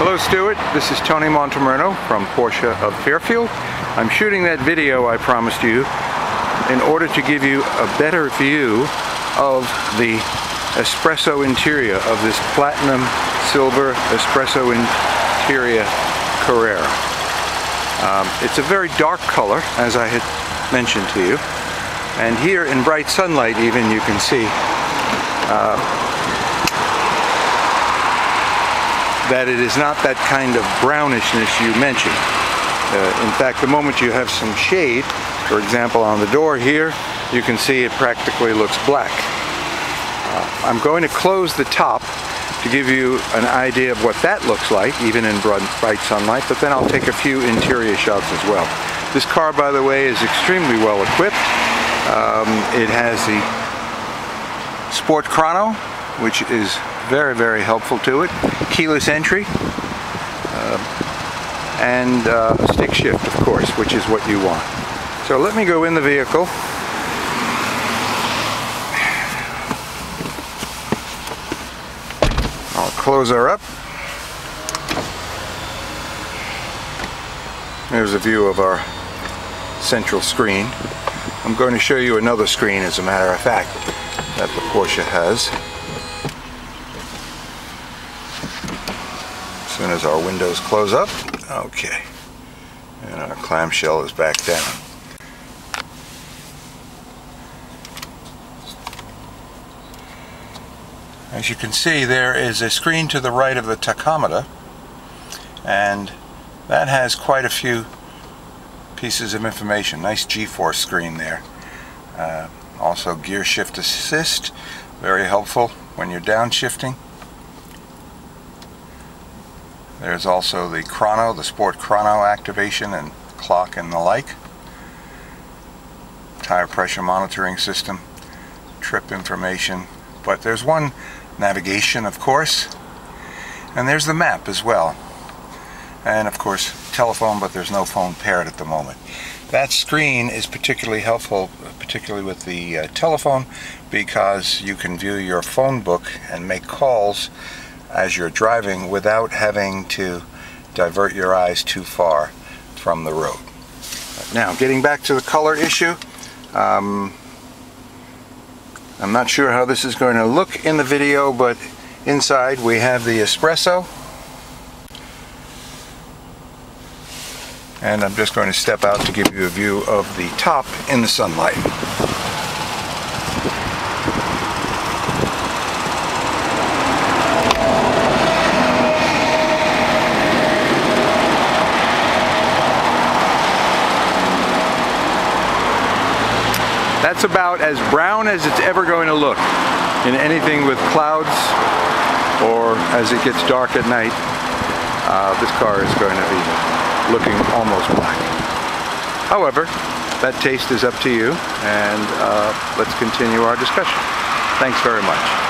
Hello Stuart, this is Tony Montemurno from Porsche of Fairfield. I'm shooting that video I promised you in order to give you a better view of the espresso interior of this platinum silver espresso interior Carrera. Um, it's a very dark color as I had mentioned to you and here in bright sunlight even you can see uh, that it is not that kind of brownishness you mentioned. Uh, in fact, the moment you have some shade, for example on the door here, you can see it practically looks black. Uh, I'm going to close the top to give you an idea of what that looks like, even in bright sunlight, but then I'll take a few interior shots as well. This car, by the way, is extremely well equipped. Um, it has the Sport Chrono, which is very, very helpful to it. Keyless entry. Uh, and uh, stick shift, of course, which is what you want. So let me go in the vehicle. I'll close her up. There's a view of our central screen. I'm going to show you another screen, as a matter of fact, that the Porsche has. Soon as our windows close up. Okay. And our clamshell is back down. As you can see there is a screen to the right of the tachometer and that has quite a few pieces of information. Nice G-force screen there. Uh, also gear shift assist, very helpful when you're downshifting. There's also the chrono, the sport chrono activation and clock and the like. Tire pressure monitoring system, trip information, but there's one navigation of course, and there's the map as well. And of course telephone, but there's no phone paired at the moment. That screen is particularly helpful, particularly with the uh, telephone, because you can view your phone book and make calls as you're driving without having to divert your eyes too far from the road. Now, getting back to the color issue, um, I'm not sure how this is going to look in the video, but inside we have the espresso. And I'm just going to step out to give you a view of the top in the sunlight. That's about as brown as it's ever going to look in anything with clouds or as it gets dark at night. Uh, this car is going to be looking almost black. However, that taste is up to you and uh, let's continue our discussion. Thanks very much.